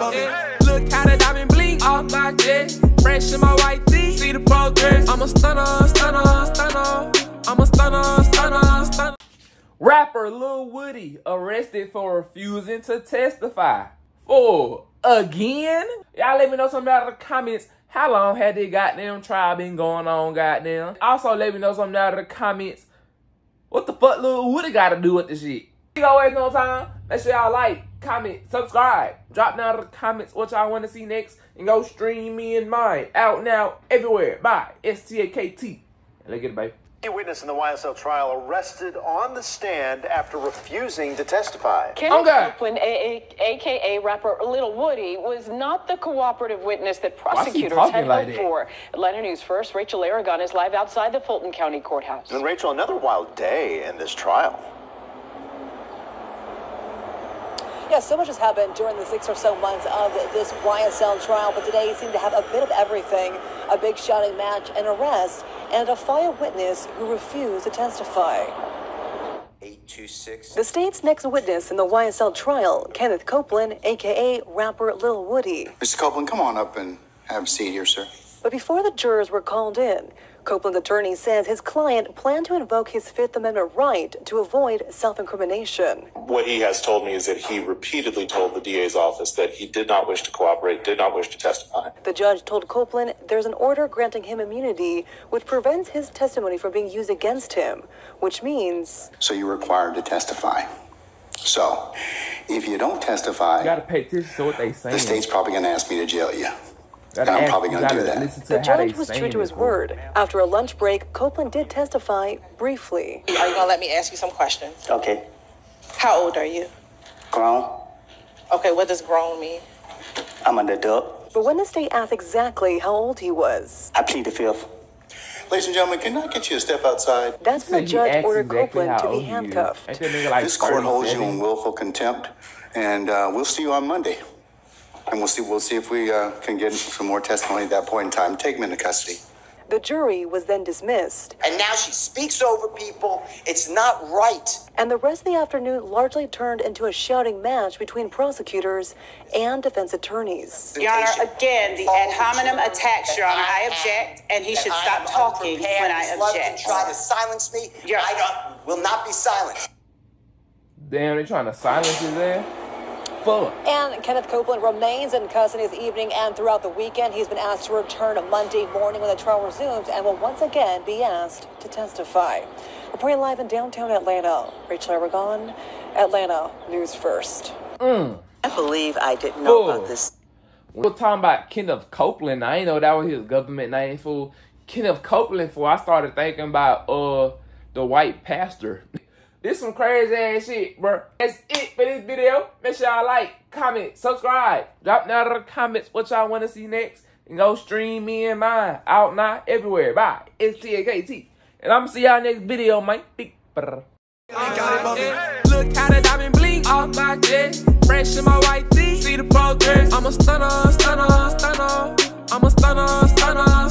Look how the diamond blink off my chest. Fresh in my white tee. See the progress. I'm a stunner, stunner, stunner. I'm a stunner, stunner, stunner. Rapper Lil Woody arrested for refusing to testify. For again? Y'all let me know something out of the comments. How long had this goddamn trial been going on, goddamn? Also, let me know something out of the comments. What the fuck Lil Woody got to do with this shit? You go waste no time. Make sure y'all like, comment, subscribe. Drop down in the comments what y'all want to see next. And go stream me and mine. Out now, everywhere. Bye. S-T-A-K-T. Let's get it, baby. A witness in the YSL trial arrested on the stand after refusing to testify. Kenneth okay. Copeland, a- a- aka rapper Little Woody, was not the cooperative witness that prosecutors had like hoped for. Atlanta News First, Rachel Aragon is live outside the Fulton County Courthouse. And Rachel, another wild day in this trial. Yeah, so much has happened during the six or so months of this YSL trial, but today seemed to have a bit of everything. A big shouting match, an arrest, and a FIRE witness who refused to testify. 826. The state's next witness in the YSL trial, Kenneth Copeland, aka rapper Lil Woody. Mr. Copeland, come on up and have a seat here, sir. But before the jurors were called in, Copeland's attorney says his client planned to invoke his Fifth Amendment right to avoid self incrimination. What he has told me is that he repeatedly told the DA's office that he did not wish to cooperate, did not wish to testify. The judge told Copeland there's an order granting him immunity which prevents his testimony from being used against him, which means. So you're required to testify. So, if you don't testify, you gotta pay attention to what they say. The state's probably gonna ask me to jail you. I'm probably going to do that. The judge was true to his word. After a lunch break, Copeland did testify briefly. Are you going to let me ask you some questions? Okay. How old are you? Grown. Okay, what does grown mean? I'm an adult. But when the state asked exactly how old he was, I plead the fifth. Ladies and gentlemen, can I get you to step outside? That's when the judge ordered exactly Copeland to be handcuffed. Like this court holds you in willful contempt, and uh, we'll see you on Monday and we'll see. We'll see if we uh, can get some more testimony at that point in time. Take him into custody. The jury was then dismissed. And now she speaks over people. It's not right. And the rest of the afternoon largely turned into a shouting match between prosecutors and defense attorneys. Your Honor, again, the ad hominem attacks, Your Honor. I object, and he should stop talking when I object. Try to silence me. Your I don't, will not be silenced. Damn, they're trying to silence his ass. And Kenneth Copeland remains in custody this evening and throughout the weekend. He's been asked to return Monday morning when the trial resumes and will once again be asked to testify. Reporting live in downtown Atlanta, Rachel Aragon, Atlanta News First. Mm. I believe I didn't know about this. We're talking about Kenneth Copeland. I didn't know that was his government name for Kenneth Copeland. For I started thinking about uh the white pastor. This some crazy ass shit, bro. That's it for this video. Make sure y'all like, comment, subscribe. Drop down in the comments what y'all want to see next. And go stream me and mine. Out now, everywhere. Bye. It's T-A-K-T. And I'm going to see y'all next video, man. Big brr. Look how the diamond blink off my chest. Fresh in my white tee. See the progress. I'm a stunner, stunner, stunner. I'm a stunner, stunner,